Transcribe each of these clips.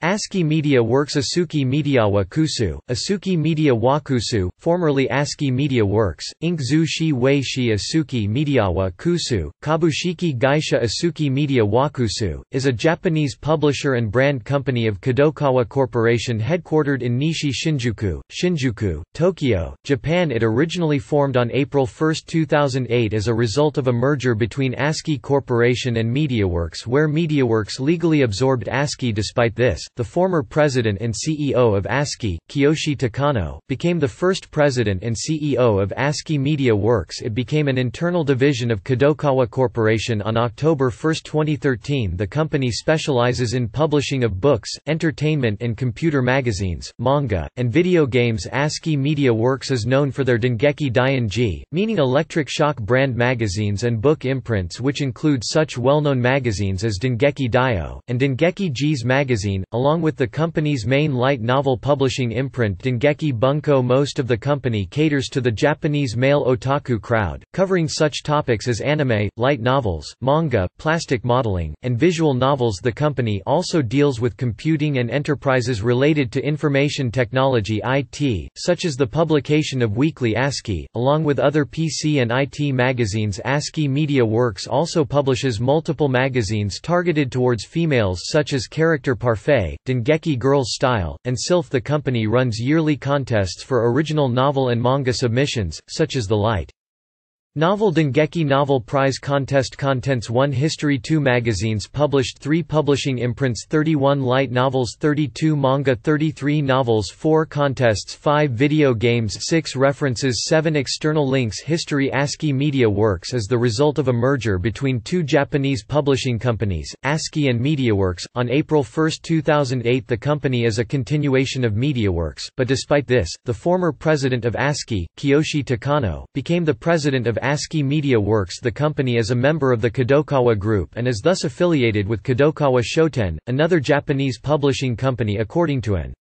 ASCII Media Works Asuki Media Wakusu, Asuki Media Wakusu, formerly ASCII Media Works, Inc. Zushi Wei Shi Asuki Media Wakusu, Kabushiki Gaisha Asuki Media Wakusu, is a Japanese publisher and brand company of Kadokawa Corporation headquartered in Nishi Shinjuku, Shinjuku, Tokyo, Japan It originally formed on April 1, 2008 as a result of a merger between ASCII Corporation and MediaWorks where MediaWorks legally absorbed ASCII despite this, the former president and CEO of ASCII, Kiyoshi Takano, became the first president and CEO of ASCII Media Works. It became an internal division of Kadokawa Corporation on October 1, 2013 The company specializes in publishing of books, entertainment and computer magazines, manga, and video games. ASCII Media Works is known for their Dengeki Daionji, meaning electric shock brand magazines and book imprints which include such well-known magazines as Dengeki Daioh, and Dengeki G's magazine, along with the company's main light novel publishing imprint Dengeki Bunko most of the company caters to the Japanese male otaku crowd, covering such topics as anime, light novels, manga, plastic modeling, and visual novels. The company also deals with computing and enterprises related to information technology IT, such as the publication of weekly ASCII, along with other PC and IT magazines. ASCII Media Works also publishes multiple magazines targeted towards females such as Character Parfait Dengeki Girls Style, and Sylph The company runs yearly contests for original novel and manga submissions, such as the Light Novel Dengeki Novel Prize Contest Contents 1 History 2 Magazines published 3 publishing imprints 31 light novels 32 manga 33 novels 4 contests 5 video games 6 references 7 external links History ASCII Media Works is the result of a merger between two Japanese publishing companies, ASCII and MediaWorks. On April 1, 2008 the company is a continuation of MediaWorks, but despite this, the former president of ASCII, Kiyoshi Takano, became the president of ASCII Media Works The company is a member of the Kadokawa Group and is thus affiliated with Kadokawa Shoten, another Japanese publishing company according to an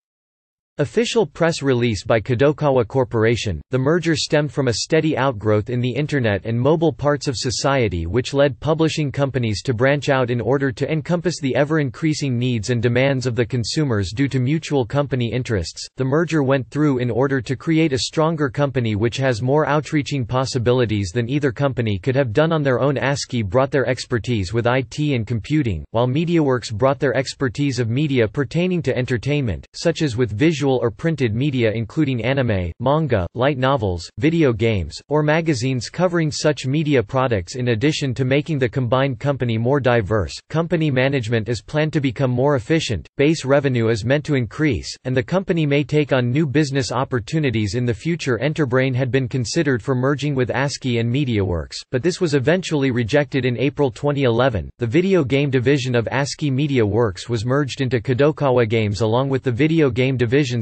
Official press release by Kadokawa Corporation, the merger stemmed from a steady outgrowth in the Internet and mobile parts of society which led publishing companies to branch out in order to encompass the ever-increasing needs and demands of the consumers due to mutual company interests. The merger went through in order to create a stronger company which has more outreaching possibilities than either company could have done on their own ASCII brought their expertise with IT and computing, while MediaWorks brought their expertise of media pertaining to entertainment, such as with visual visual or printed media including anime, manga, light novels, video games, or magazines covering such media products in addition to making the combined company more diverse. Company management is planned to become more efficient, base revenue is meant to increase, and the company may take on new business opportunities in the future. Enterbrain had been considered for merging with ASCII and MediaWorks, but this was eventually rejected in April 2011. The video game division of ASCII Media Works was merged into Kadokawa Games along with the video game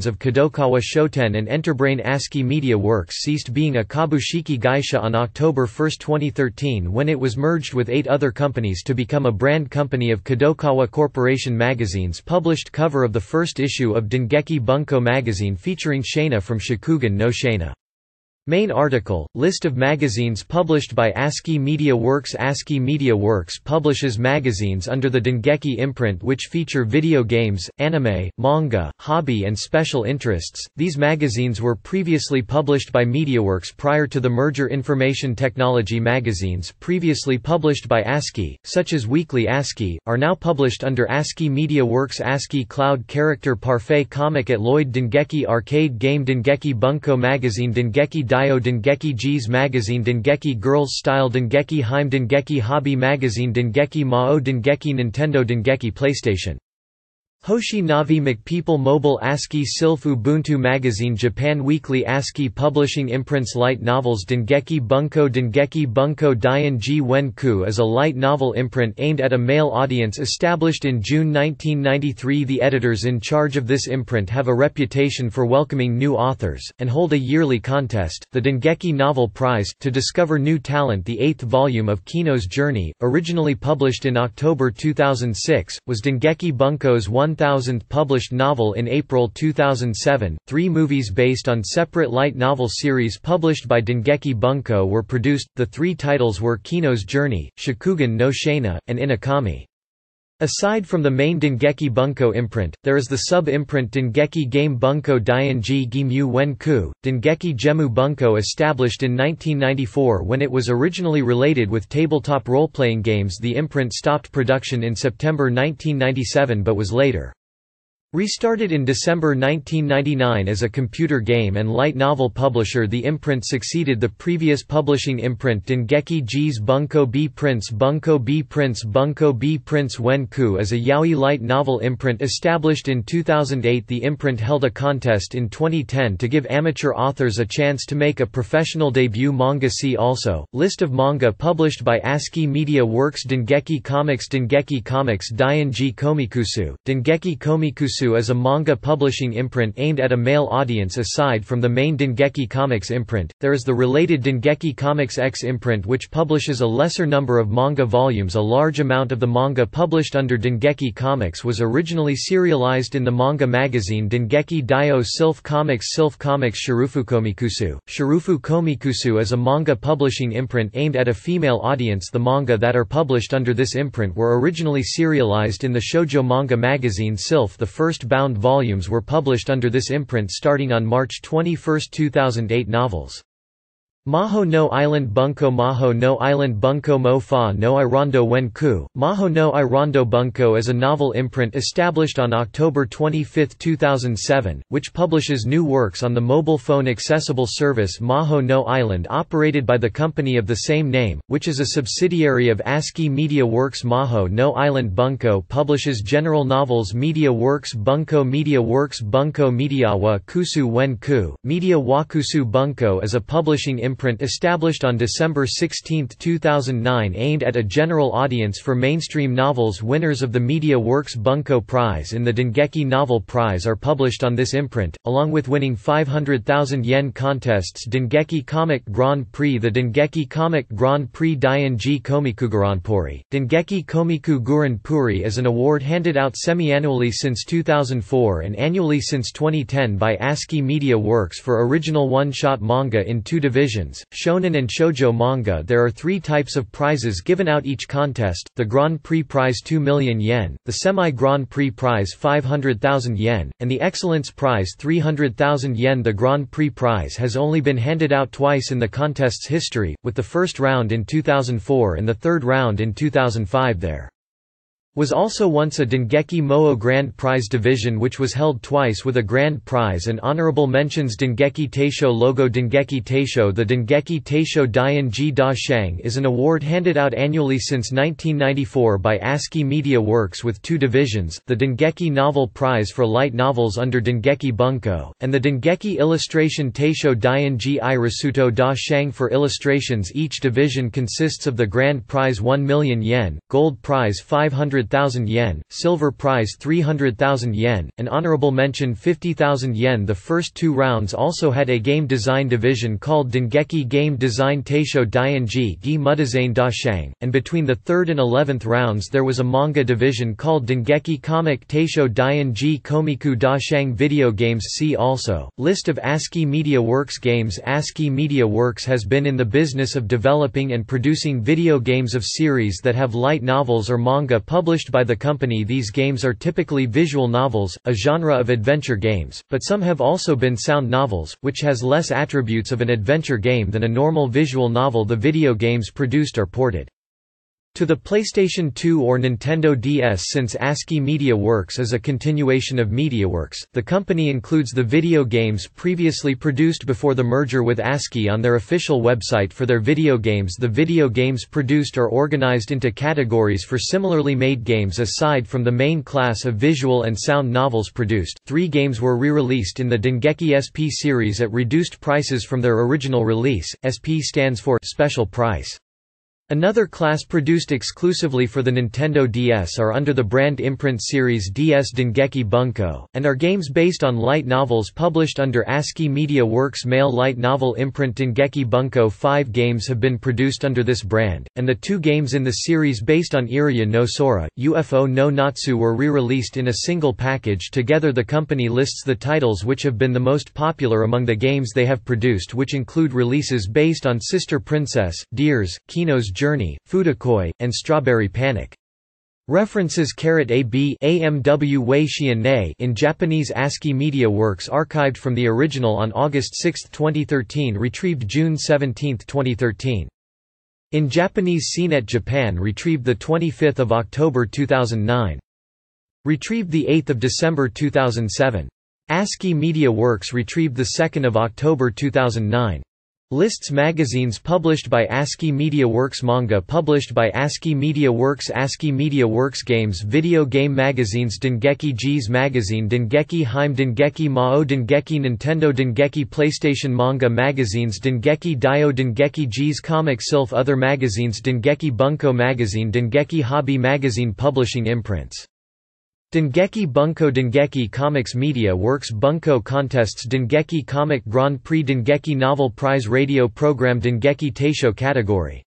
of Kadokawa Shoten and Enterbrain ASCII Media Works ceased being a Kabushiki Gaisha on October 1, 2013 when it was merged with eight other companies to become a brand company of Kadokawa Corporation magazines published cover of the first issue of Dengeki Bunko magazine featuring Shana from Shakugan no Shana. Main article, list of magazines published by ASCII Media Works ASCII Media Works publishes magazines under the Dengeki imprint which feature video games, anime, manga, hobby and special interests. These magazines were previously published by MediaWorks prior to the merger Information Technology magazines previously published by ASCII, such as Weekly ASCII, are now published under ASCII Media Works ASCII Cloud Character Parfait Comic at Lloyd Dengeki Arcade Game Dengeki Bunko Magazine Dengeki Daioh Dengeki G's Magazine Dengeki Girls Style Dengeki Heim Dengeki Hobby Magazine Dengeki Maoh Dengeki Nintendo Dengeki PlayStation Hoshi Navi MacPeople Mobile ASCII Sylph Ubuntu Magazine Japan Weekly ASCII Publishing Imprints Light Novels Dengeki Bunko Dengeki Bunko Dian Ji Wen Ku is a light novel imprint aimed at a male audience established in June 1993 The editors in charge of this imprint have a reputation for welcoming new authors, and hold a yearly contest, the Dengeki Novel Prize, to discover new talent. The eighth volume of Kino's Journey, originally published in October 2006, was Dengeki Bunko's 1 1000th published novel in April 2007. Three movies based on separate light novel series published by Dengeki Bunko were produced. The three titles were Kino's Journey, Shakugan no Shana, and Inukami. Aside from the main Dengeki Bunko imprint, there is the sub-imprint Dengeki Game Bunko Dianji Gimyu Wenku, Dengeki Gemu Bunko established in 1994 when it was originally related with tabletop role-playing games. The imprint stopped production in September 1997 but was later Restarted in December 1999 as a computer game and light novel publisher. The imprint succeeded the previous publishing imprint Dengeki G's Bunko B Prince Bunko B Prince Bunko B Prince Wen Ku as a yaoi light novel imprint established in 2008 The imprint held a contest in 2010 to give amateur authors a chance to make a professional debut manga. See also, list of manga published by ASCII Media Works. Dengeki Comics. Dengeki Comics. Dianji Komikusu, Dengeki Komikusu is a manga publishing imprint aimed at a male audience aside from the main Dengeki Comics imprint, there is the related Dengeki Comics X imprint which publishes a lesser number of manga volumes. A large amount of the manga published under Dengeki Comics was originally serialized in the manga magazine Dengeki Daioh Sylph Comics Sylph Comics Shirufu Komikusu. Shirufu Komikusu is a manga publishing imprint aimed at a female audience. The manga that are published under this imprint were originally serialized in the shoujo manga magazine Sylph the first first bound volumes were published under this imprint starting on March 21, 2008 novels Maho no Island Bunko Maho no Island Bunko Mo Fa no Irondo Wen Ku, Maho no Irondo Bunko is a novel imprint established on October 25, 2007, which publishes new works on the mobile phone accessible service Maho no Island operated by the company of the same name, which is a subsidiary of ASCII Media Works. Maho no Island Bunko publishes general novels Media Works Bunko Media Works Bunko Mediawa Kusu Wen Ku, Media Wakusu Bunko is a publishing imprint established on December 16, 2009 aimed at a general audience for mainstream novels. Winners of the Media Works Bunko Prize and the Dengeki Novel Prize are published on this imprint, along with winning 500,000 yen contests. Dengeki Comic Grand Prix The Dengeki Comic Grand Prix Dianji Komiku Grand Puri. Dengeki Komiku Guran Puri is an award handed out semi-annually since 2004 and annually since 2010 by ASCII Media Works for original one-shot manga in two divisions shonen and shoujo manga there are three types of prizes given out each contest, the Grand Prix Prize 2 million yen, the Semi-Grand Prix Prize 500,000 yen, and the Excellence Prize 300,000 yen. The Grand Prix Prize has only been handed out twice in the contest's history, with the first round in 2004 and the third round in 2005 there was also once a Dengeki Moho Grand Prize division which was held twice with a Grand Prize and honorable mentions Dengeki Taisho logo Dengeki Taisho. The Dengeki Taisho Dian-ji Da Shang is an award handed out annually since 1994 by ASCII Media Works with two divisions, the Dengeki Novel Prize for light novels under Dengeki Bunko, and the Dengeki Illustration Taisho Dian-ji Irasuto Da Shang for illustrations each division consists of the Grand Prize 1 million yen, Gold Prize 500 100,000 yen, Silver Prize 300,000 yen, and Honorable Mention 50,000 yen. The first two rounds also had a game design division called Dengeki Game Design Taisho Dianji Gi Mudazane Da Shang, and between the third and eleventh rounds there was a manga division called Dengeki Comic Taisho Dianji Komiku Da Shang Video games See also, List of ASCII Media Works games ASCII Media Works has been in the business of developing and producing video games of series that have light novels or manga published published by the company these games are typically visual novels, a genre of adventure games, but some have also been sound novels, which has less attributes of an adventure game than a normal visual novel the video games produced are ported. To the PlayStation 2 or Nintendo DS Since ASCII Media Works is a continuation of MediaWorks, the company includes the video games previously produced before the merger with ASCII on their official website for their video games The video games produced are organized into categories for similarly made games aside from the main class of visual and sound novels produced. Three games were re-released in the Dengeki SP series at reduced prices from their original release, SP stands for Special Price. Another class produced exclusively for the Nintendo DS are under the brand imprint series DS Dengeki Bunko, and are games based on light novels published under ASCII Media Works male light novel imprint Dengeki Bunko. Five games have been produced under this brand, and the two games in the series based on Iriya no Sora, UFO no Natsu were re-released in a single package together the company lists the titles which have been the most popular among the games they have produced which include releases based on Sister Princess, Dears, Kino's Journey, Fudokoi, and Strawberry Panic. References AB AMW in Japanese ASCII Media Works archived from the original on August 6, 2013 retrieved June 17, 2013. In Japanese CNET Japan retrieved 25 October 2009. Retrieved 8 December 2007. ASCII Media Works retrieved 2 October 2009. Lists magazines published by ASCII Media Works Manga published by ASCII Media Works ASCII Media Works Games Video Game Magazines Dengeki G's Magazine Dengeki Heim Dengeki Maoh Dengeki Nintendo Dengeki PlayStation Manga Magazines Dengeki Daioh Dengeki G's Comic Sylph Other magazines Dengeki Bunko Magazine Dengeki Hobby Magazine Publishing imprints Dengeki Bunko Dengeki Comics Media Works Bunko Contests Dengeki Comic Grand Prix Dengeki Novel Prize Radio Program Dengeki Taisho Category